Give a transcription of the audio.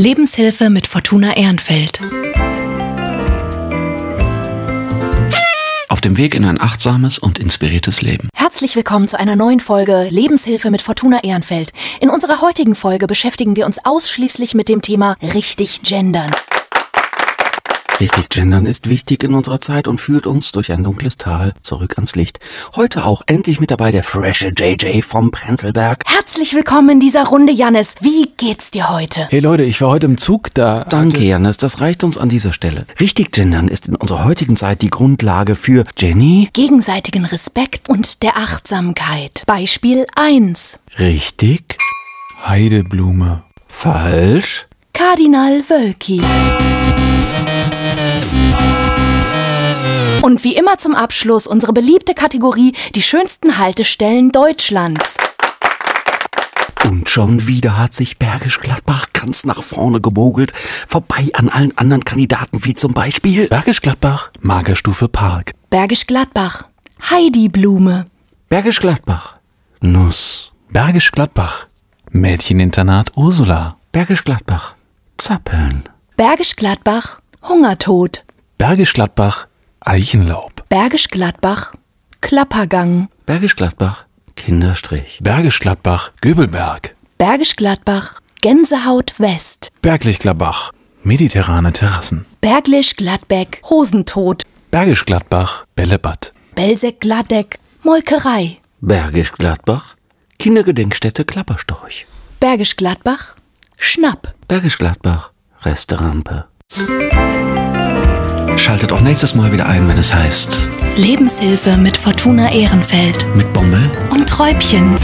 Lebenshilfe mit Fortuna Ehrenfeld. Auf dem Weg in ein achtsames und inspiriertes Leben. Herzlich willkommen zu einer neuen Folge Lebenshilfe mit Fortuna Ehrenfeld. In unserer heutigen Folge beschäftigen wir uns ausschließlich mit dem Thema richtig gendern. Richtig gendern ist wichtig in unserer Zeit und führt uns durch ein dunkles Tal zurück ans Licht. Heute auch endlich mit dabei der frische JJ vom Prenzlberg. Herzlich willkommen in dieser Runde, Jannis. Wie geht's dir heute? Hey Leute, ich war heute im Zug da. Danke, Janis, das reicht uns an dieser Stelle. Richtig gendern ist in unserer heutigen Zeit die Grundlage für Jenny. Gegenseitigen Respekt und der Achtsamkeit. Beispiel 1. Richtig. Heideblume. Falsch. Kardinal Wölki. Und wie immer zum Abschluss unsere beliebte Kategorie Die schönsten Haltestellen Deutschlands. Und schon wieder hat sich Bergisch Gladbach ganz nach vorne gemogelt, vorbei an allen anderen Kandidaten, wie zum Beispiel Bergisch Gladbach, Magerstufe Park. Bergisch Gladbach. Heidi Blume. Bergisch Gladbach, Nuss, Bergisch Gladbach, Mädcheninternat Ursula. Bergisch Gladbach, Zappeln, Bergisch Gladbach. Hungertod. Bergisch Gladbach, Eichenlaub. Bergisch Gladbach. Klappergang. Bergisch Gladbach, Kinderstrich, Bergisch Gladbach, Göbelberg. Bergisch Gladbach. Gänsehaut West. Berglich Gladbach, mediterrane Terrassen. Berglisch Gladbeck. Hosentod. Bergisch Gladbach, Bällebad. Belseck Gladeck. Molkerei. Bergisch Gladbach, Kindergedenkstätte Klapperstorch, Bergisch Gladbach. Schnapp. Bergisch Gladbach, Resterampe. Schaltet auch nächstes Mal wieder ein, wenn es heißt Lebenshilfe mit Fortuna Ehrenfeld. mit Bommel Und Träubchen.